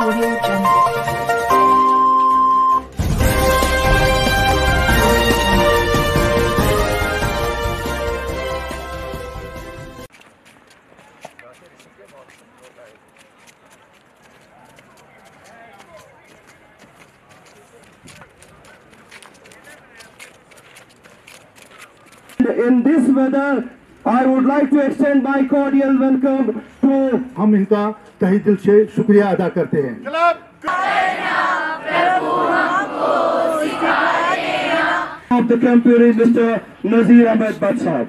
Audio Jungle. In this weather, I would like to extend my cordial welcome to Aminta. तहे दिल से शुक्रिया अदा करते हैं of the Campuri, Mr. Nazir Ahmed Bhatt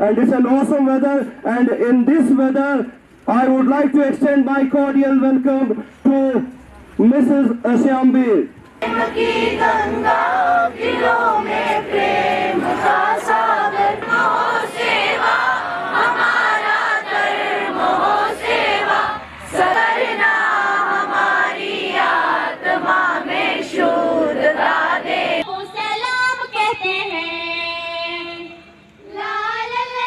And it's an awesome weather, and in this weather, I would like to extend my cordial welcome to Mrs. Ashyambi. की गंगा प्रेम का सागर। हो सेवा, हमारा धर्म हो सेवा। सरना हमारी आत्मा में दे। सलाम कहते हैं ला ला ला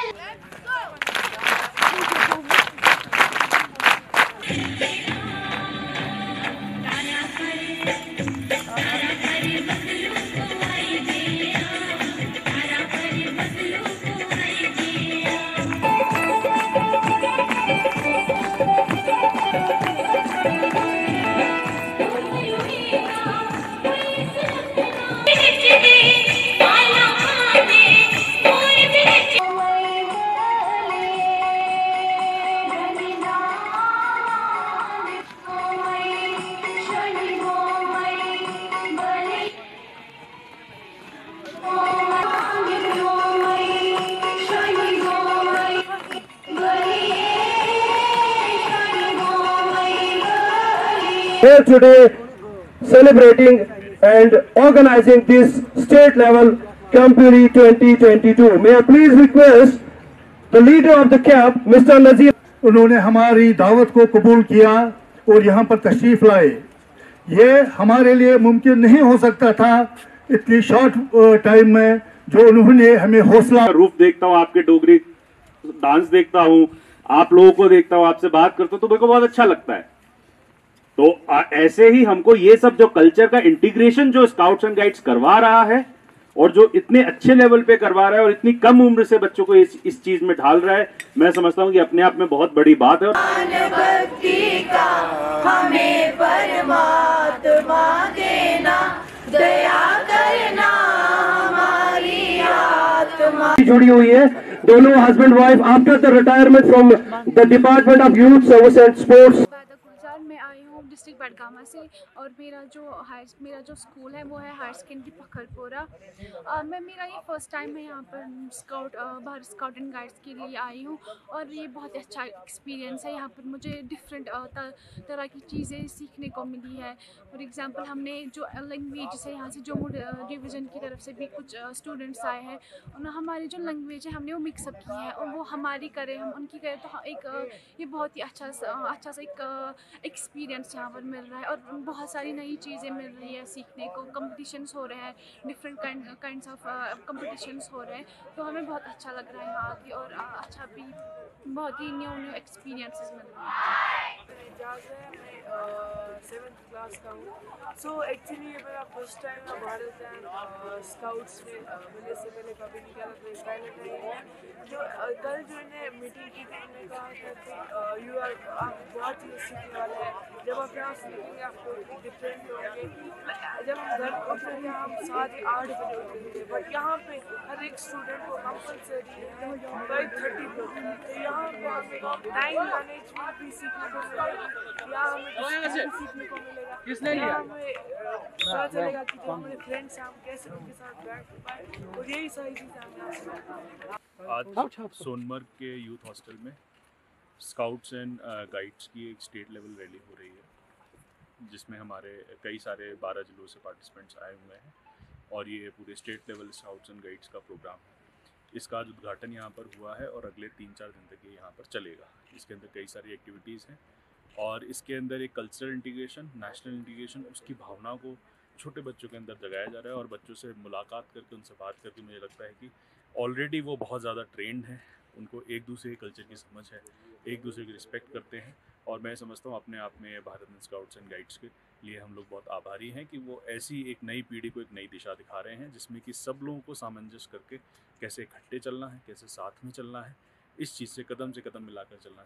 here today celebrating and organizing this state level Campuri 2022. May I please request the leader of the camp, Mr. Nazir उन्होंने हमारी दावत को कबूल किया और यहाँ पर तशरीफ़ लाए ये हमारे लिए मुमकिन नहीं हो सकता था इतनी शॉर्ट टाइम में जो उन्होंने हमें हौसला रूप देखता हूँ आपके डोगरी डांस देखता हूँ आप लोगों को देखता हूँ आपसे बात करता हूँ तो मेरे को बहुत अच्छा लगता है तो आ, ऐसे ही हमको ये सब जो कल्चर का इंटीग्रेशन जो स्काउट्स एंड गाइड्स करवा रहा है और जो इतने अच्छे लेवल पे करवा रहा है और इतनी कम उम्र से बच्चों को इस, इस चीज़ में ढाल रहा है मैं समझता हूँ कि अपने आप में बहुत बड़ी बात है। भक्ति का हमें परमात्मा देना दया करना हमारी आत्मा। जुड़ी हुई है दोनों husband wife after the retirement from the department of youth service and sports पैदा गुलजार मैं आई हूँ डिस्ट्रिक्ट बडगामा से और मेरा जो हायर मेरा जो स्कूल है वो है हायर सेकेंडरी पखलपुरा अ, मैं मेरा ये फ़र्स्ट टाइम है यहाँ पर scout Bharat scout and guides के लिए आई हूँ और ये बहुत अच्छा एक्सपीरियंस है। यहाँ पर मुझे डिफरेंट तरह की चीज़ें सीखने को मिली है। फॉर एग्ज़ाम्पल हमने जो लैंग्वेज है यहाँ से जम्मू डिवीज़न की तरफ़ से भी कुछ स्टूडेंट्स आए हैं और हमारी जो लैंग्वेज है हमने वो मिक्सअप की है और वो हमारी करें हम उनकी करें तो हाँ, एक ये बहुत ही अच्छा सा अच्छा सा एक एक्सपीरियंस पर मिल रहा है और बहुत सारी नई चीज़ें मिल रही है सीखने को। कंपटीशंस हो रहे हैं डिफरेंट काइंड ऑफ़ कंपटीशंस हो रहे हैं। तो हमें बहुत अच्छा लग रहा है यहाँ आके और अ, अच्छा भी बहुत ही न्यू न्यू एक्सपीरियंसेस मिल रहे हैं। मैं सेवन्थ क्लास का हूँ। सो एक्चुअली ये मेरा फ़र्स्ट टाइम स्काउट्स में अ, मैंने पहले कभी नहीं किया था तो टाइम है जो कल जो इन्हें मीटिंग की थी इन्होंने कहा था कि यू आर आप बहुत चीज़ सीखने वाले हैं। जब आप यहाँ सीखेंगे आप टोटली डिफरेंट होंगे जब हम घर पहुँचेंगे हम सात आठ बजे उठेंगे बट यहाँ पे हर एक स्टूडेंट को कंपलसरी है थर्टी तो यहाँ पे हमें टाइम मैनेजमेंट भी सीखने को मिलेगा। यहाँ हमें सीखने को मिलेगा। किसने लिया हमें पता चलेगा कि जो हमारे फ्रेंड्स हैं हम कैसे उनके साथ बैठ पाए। और यही सारी चीज़ें हम हैं। आज सोनमर्ग के यूथ हॉस्टल में स्काउट्स एंड गाइड्स की एक स्टेट लेवल रैली हो रही है जिसमें हमारे कई सारे बारह जिलों से पार्टिसिपेंट्स आए हुए हैं और ये पूरे state level scouts and guides का प्रोग्राम है। इसका आज उद्घाटन यहाँ पर हुआ है और अगले तीन चार दिन तक ये यहाँ पर चलेगा। इसके अंदर कई सारी एक्टिविटीज़ हैं और इसके अंदर एक कल्चरल इंटीग्रेशन नेशनल इंटीग्रेशन उसकी भावना को छोटे बच्चों के अंदर जगाया जा रहा है और बच्चों से मुलाकात करके उनसे बात करके मुझे लगता है कि ऑलरेडी वो बहुत ज़्यादा ट्रेंड हैं, उनको एक दूसरे के कल्चर की समझ है, एक दूसरे की रिस्पेक्ट करते हैं और मैं समझता हूँ अपने आप में भारत में स्काउट्स एंड गाइड्स के लिए हम लोग बहुत आभारी हैं कि वो ऐसी एक नई पीढ़ी को एक नई दिशा दिखा रहे हैं जिसमें कि सब लोगों को सामंजस्य करके कैसे इकट्ठे चलना है, कैसे साथ में चलना है, इस चीज़ से कदम से कदम मिलाकर चलना